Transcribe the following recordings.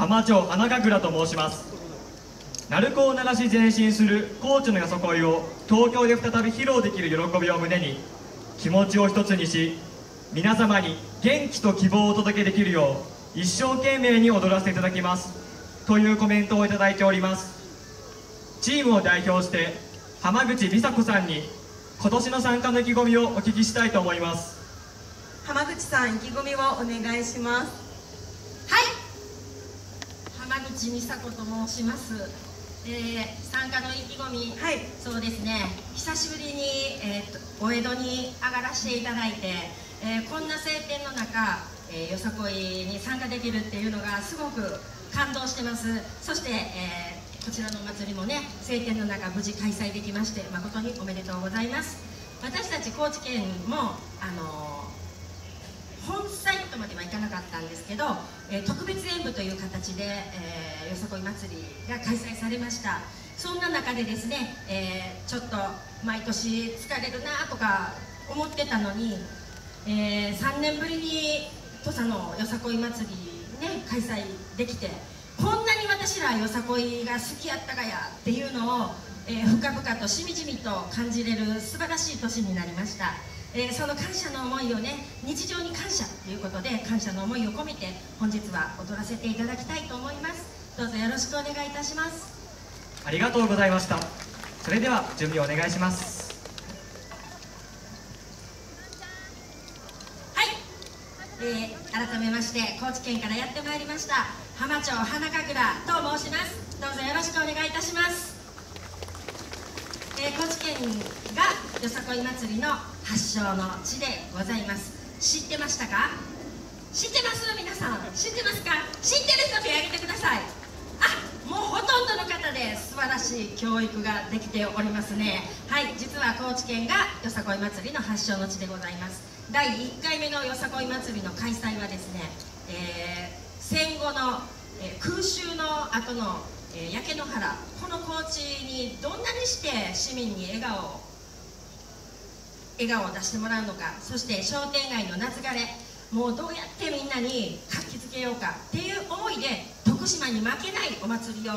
浜町花神楽と申します。鳴子を鳴らし前進する高知のよさこいを東京で再び披露できる喜びを胸に気持ちを一つにし皆様に元気と希望をお届けできるよう一生懸命に踊らせていただきます。というコメントをいただいております。チームを代表して浜口美佐子さんに今年の参加の意気込みをお聞きしたいと思います。浜口さん意気込みをお願いします。浜口美佐子と申します、えー、参加の意気込み、はい。そうですね。久しぶりに、えーとお江戸に上がらせていただいて、えーこんな晴天の中、えーよさこいに参加できるっていうのがすごく感動してます。そして、えーこちらのお祭りもね晴天の中無事開催できまして誠におめでとうございます。私たち高知県もあのー本サイトまではいかなかったんですけど、えー特別演舞という形で、えーよさこい祭りが開催されました。そんな中でですね、えーちょっと毎年疲れるなとか思ってたのに、え3年ぶりに土佐のよさこい祭りね開催できてこんなに私らよさこいが好きやったかやっていうのを、えー深々としみじみと感じれる素晴らしい年になりました、えーその感謝の思いをね日常に感謝ということで感謝の思いを込めて本日は踊らせていただきたいと思います。どうぞよろしくお願いいたします。ありがとうございました。それでは準備お願いします。はい、えー改めまして高知県からやってまいりました浜町花神楽と申します。どうぞよろしくお願いいたします、えー高知県がよさこい祭りの発祥の地でございます。知ってましたか？知ってます？皆さん。知ってますか？知ってる人手挙げてください。あもうほとんどの方で素晴らしい教育ができておりますね。はい実は高知県がよさこい祭りの発祥の地でございます。第1回目のよさこい祭りの開催はですね、えー戦後の、えー空襲の後の、え焼け野原この高知にどんなにして市民に笑顔を笑顔を出してもらうのかそして商店街の夏枯れもうどうやってみんなに活気づけようかっていう思いで徳島に負けないお祭りを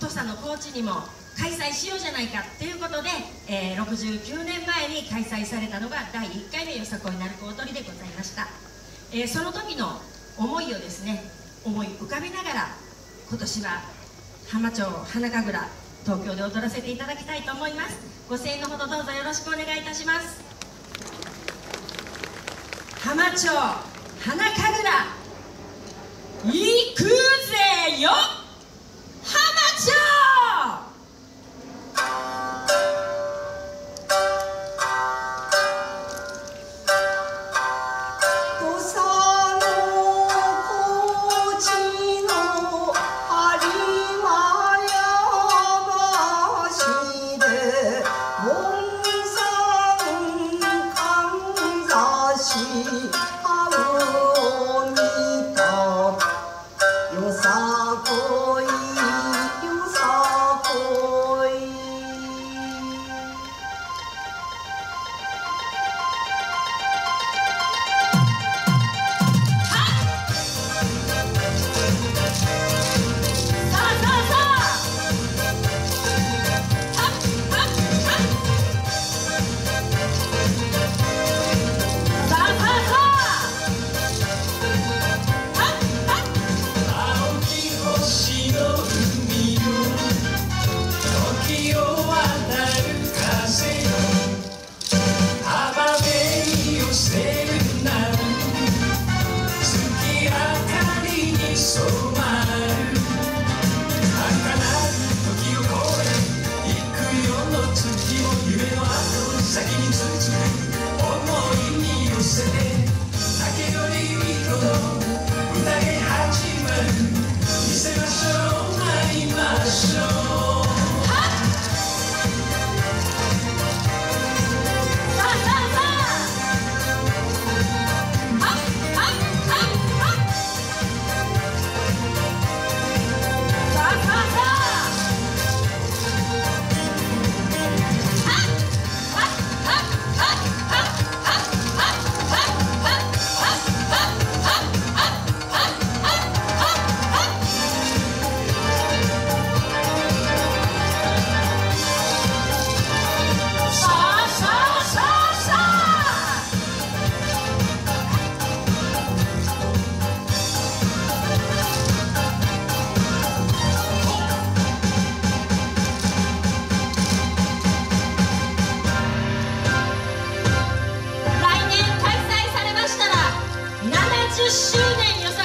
土佐の高知にも開催しようじゃないかっていうことで、えー69年前に開催されたのが第1回目よさこい鳴子踊りでございました、えーその時の思いをですね思い浮かべながら今年は浜町花神楽東京で踊らせていただきたいと思います。ご声援のほどどうぞよろしくお願いいたします。浜町花神楽行くぜよ Amen.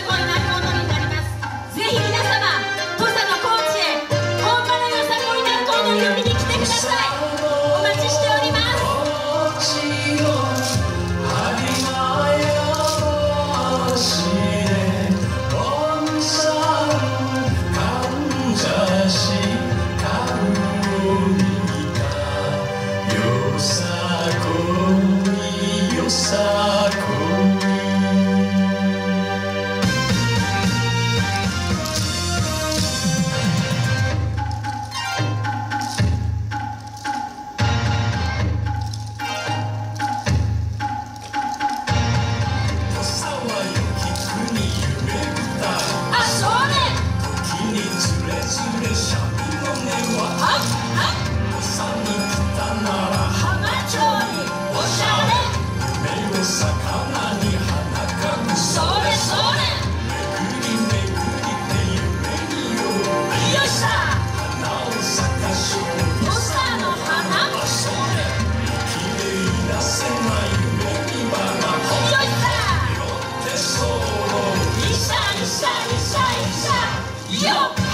っ